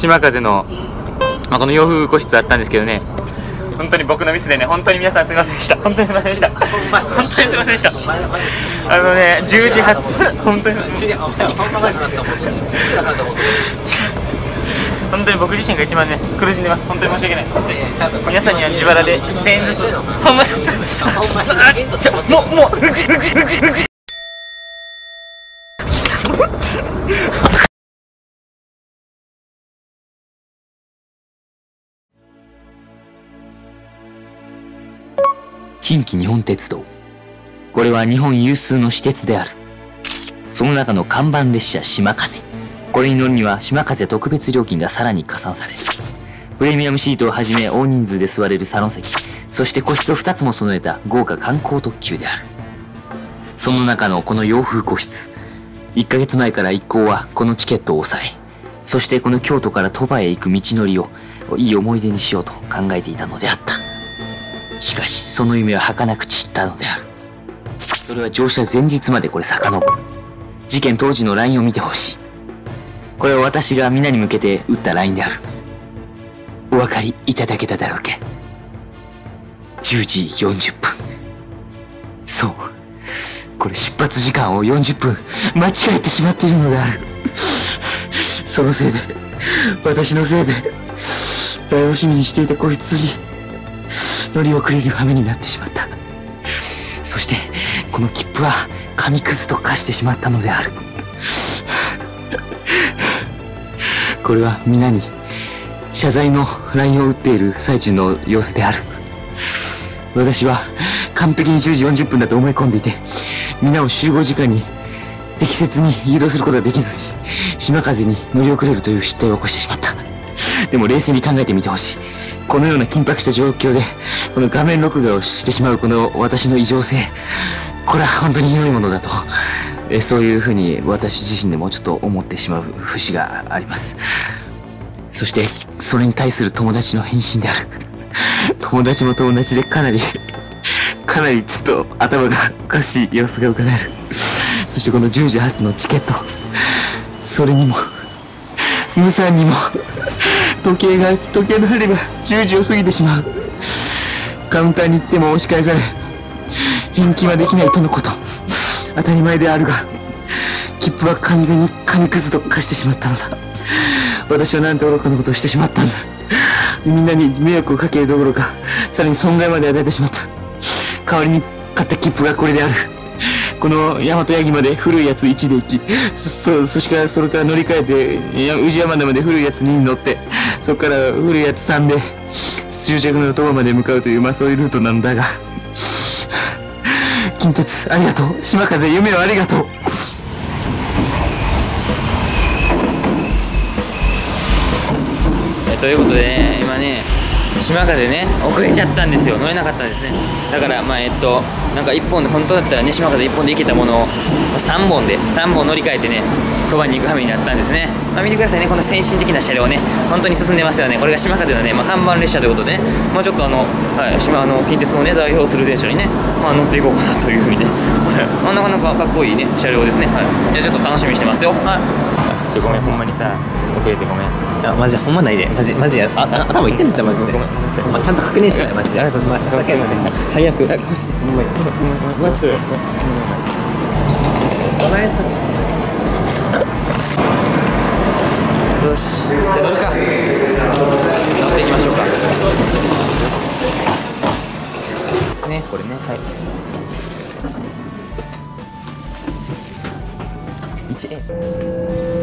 島風の、まあ、この洋風個室だったんですけどね。本当に僕のミスでね本当に皆さんすみませんでした。本当にすみませんでした。本当にすみませんでした。あのね10時発本当にすみません本当に僕自身が一番ね苦しんでます。本当に申し訳ない。皆さんには自腹で1000円ずつ。ほんまに。もうもう近畿日本鉄道。これは日本有数の私鉄である。その中の看板列車島風。これに乗るには島風特別料金がさらに加算される。プレミアムシートをはじめ大人数で座れるサロン席。そして個室を2つも備えた豪華観光特急である。その中のこの洋風個室。1ヶ月前から一行はこのチケットを押さえ。そしてこの京都から鳥羽へ行く道のりをいい思い出にしようと考えていたのであった。しかしその夢は儚く散ったのである。それは乗車前日までこれ遡る。事件当時の LINE を見てほしい。これは私が皆に向けて打った LINE である。お分かりいただけただろうか10時40分。そう。これ出発時間を40分。間違えてしまっているのである。そのせいで私のせいで楽しみにしていた個室に乗り遅れる羽目になってしまった。そしてこの切符は紙くずと化してしまったのである。これは皆に謝罪の LINE を打っている最中の様子である。私は完璧に10時40分だと思い込んでいて皆を集合時間に適切に誘導することができずに島風に乗り遅れるという失態を起こしてしまった。でも冷静に考えてみてほしい。このような緊迫した状況でこの画面録画をしてしまうこの私の異常性これは本当に良いものだとえそういうふうに私自身でもちょっと思ってしまう節があります。そしてそれに対する友達の返信である。友達も友達でかなりかなりちょっと頭がおかしい様子が伺える。そしてこの10時発のチケットそれにも無残にも時計が時計の針が10時を過ぎてしまう。カウンターに行っても押し返され返金はできないとのこと。当たり前であるが切符は完全に紙くずと化してしまったのだ。私はなんて愚かなことをしてしまったんだ。みんなに迷惑をかけるどころかさらに損害まで与えてしまった。代わりに買った切符がこれである。この大和八木まで古いやつ1で行きそそしてそれから乗り換えて宇治山田まで古いやつ2に乗ってそこから古いやつ3で終着のところまで向かうというまあそういうルートなんだが近鉄ありがとう。島風夢をありがとう。ということで島風ね遅れちゃったんですよ。乗れなかったんですね。だからまあえっとなんか1本で本当だったらね島風1本で行けたものを3本で3本乗り換えてね鳥羽に行く羽目になったんですね、まあ、見てくださいね。この先進的な車両ね。本当に進んでますよね。これが島風のね、まあ、看板列車ということでね、まあ、ちょっとあの、はい、島あの近鉄のね代表する電車にね、まあ、乗っていこうかなというふうにね、は いまあ、なかなかかっこいいね車両ですね、はい、じゃあちょっと楽しみにしてますよ。はい。ごめん。ほんまにさ遅れてごめんあマジほんまないで。マジマジやああ頭いってんのじゃんマジで。ごめんなさい。まあちゃんと確認しろよマジで。ありがとうございます。最悪。ごめんごめんごめんお前さよしじゃあ乗るか乗ってい。きましょうかですねこれねはい。1A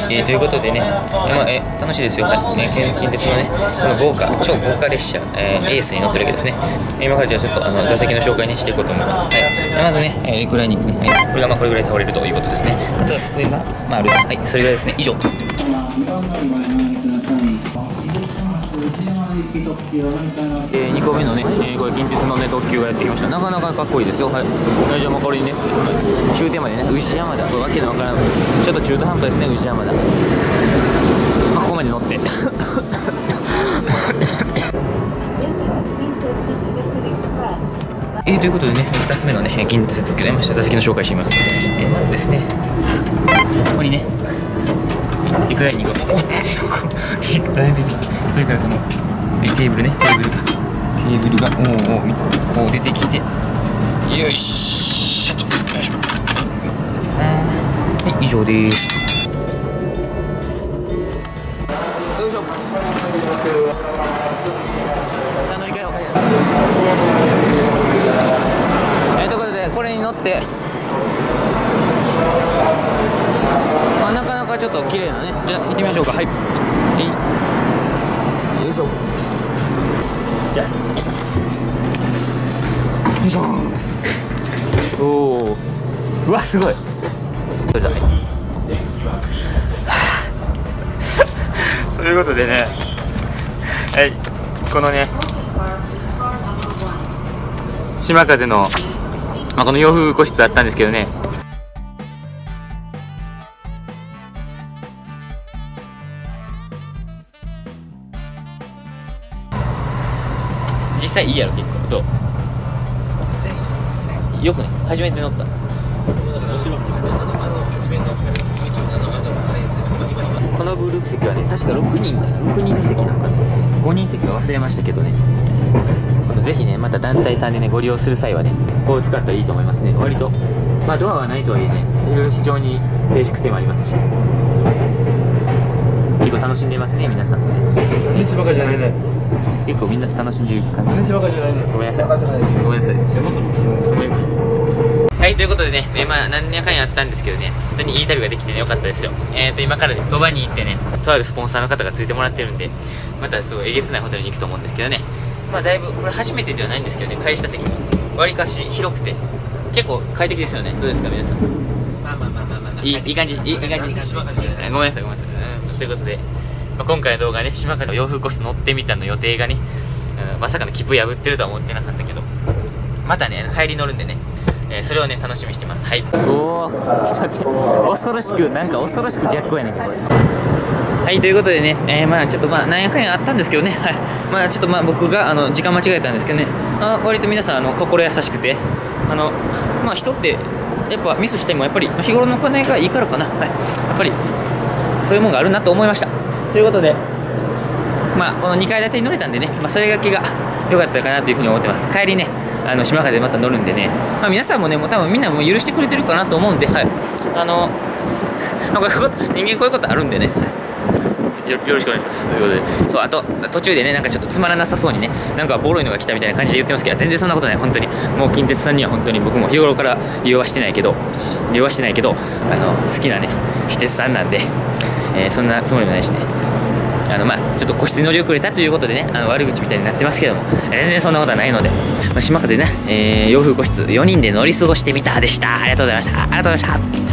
はい、えーということでね、まあえー楽しいですよ、はいね、近鉄のね、この豪華、超豪華列車、えーエースに乗ってるわけですね。え今からじゃあちょっとあの座席の紹介ねしていこうと思います。はい、えーまずね、えーリクライニングね、はい、これがまあこれぐらい倒れるということですね。あとは机が、まあ、あると、はい、それぐらいですね、以上。えー、2個目のね、えーこれ近鉄のね特急がやってきました。なかなかかっこいいですよ。はい。じゃあもうこれにね終点までね牛山田これわけのわからん。ちょっと中途半端ですね牛山田まあここまで乗って。えー、ということでね2つ目のね近鉄でございました。座席の紹介してみます、えー、まずですねここにねリクライニングがおっだいぶそれからこのテーブルねテーブルがテーブルがおうおう見てこう出てきてよいしょとよいしょはい以上ですよいしょさあ乗り換えようえーということでこれに乗ってまあなかなかちょっと綺麗なねじゃあ行ってみましょうかはいはいよいしょじゃあよいしょよいしょおおうわすごい。それでははいということでね。はい。このね島風の、まあ、この洋風個室だったんですけどね。実際いいやろ結構。どう？よくね初めて乗った。このブルーク席はね確か6人か。な6人席なのかな5人席は忘れましたけどね。ぜひねまた団体さんでねご利用する際はねこう使ったらいいと思いますね。割とまあドアはないとはいえね非常に静粛性もありますし。結構楽しんでますね皆さんもね。西バカじゃないね。結構みんな楽しんでる感じ。西バカじゃないね。ごめんなさい。ごめんなさい。はいということでね、ねまあ、何年かにあったんですけどね。本当にいい旅ができてねよかったですよ。えーと今からね鳥羽に行ってねとあるスポンサーの方がついてもらってるんでまたすごいえげつないホテルに行くと思うんですけどね。まあだいぶこれ初めてではないんですけどね会した席も。わりかし広くて。結構快適ですよね。どうですか皆さん。まあまあまあまあまあ。まあいいいい感じいいいい感じ。西バカじ。ごめんなさいごめんなさい、うんということで、まあ、今回の動画ね島風の洋風個室乗ってみたの予定がね、うんまさかの切符破ってるとは思ってなかったけどまたね帰り乗るんでねえーそれをね楽しみにしてます。はい。おおちょっと待って。恐ろしくなんか恐ろしく逆光やねん。けどこれはいということでね、えーまあちょっとまあなんやかんやあったんですけどね。はい。まあちょっとまあ僕があの時間間違えたんですけどね。あ割と皆さんあの心優しくてあのまあ人ってやっぱミスしてもやっぱりまあ日頃の行いがいいからかな。はい。やっぱりそういうもんがあるなと思いました。ということでまあこの2階建てに乗れたんでね、まあ、それが気が良かったかなというふうに思ってます。帰りねあの島風でまた乗るんでね、まあ、皆さんもねもう多分みんなも許してくれてるかなと思うんではい。あの、まあ、こういうこと人間こういうことあるんでね。よよろしくお願いします。ということで。そうあと途中でねなんかちょっとつまらなさそうにねなんかボロいのが来たみたいな感じで言ってますけど全然そんなことない本当に。もう近鉄さんには本当に僕も日頃から利用はしてないけど利用はしてないけどあの好きなね私鉄さんなんで、えーそんなつもりもないしね。あのまあちょっと個室に乗り遅れたということでねあの悪口みたいになってますけども全然そんなことはないので、まあ、島風でね、えー洋風個室4人で乗り過ごしてみたでした。ありがとうございました。ありがとうございました。